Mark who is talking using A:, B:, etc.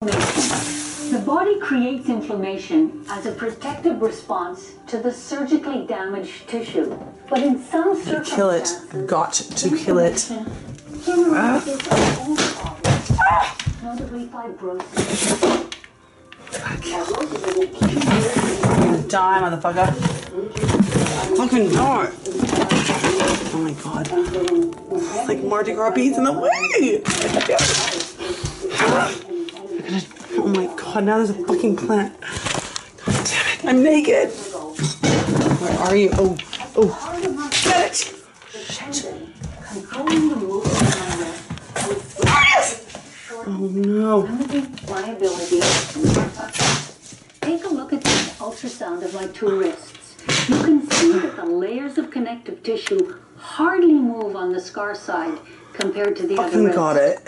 A: The body creates inflammation as a protective response to the surgically damaged tissue. But in some circumstances,
B: Kill it. Got to kill it.
A: its own ah. notably fibrosis.
B: Die, motherfucker. Fucking die. Oh my god. It's Like Mardi Gras beads in the way. Oh my god, now there's a fucking plant. God damn it. I'm naked. Where are you? Oh, oh. Get it!
A: Controlling the movement of my wrist with
B: Oh no.
A: Take a look at this ultrasound of my two wrists. You can see that the layers of connective tissue hardly move on the scar side compared to the other
B: Fucking
A: wrists.
B: got it.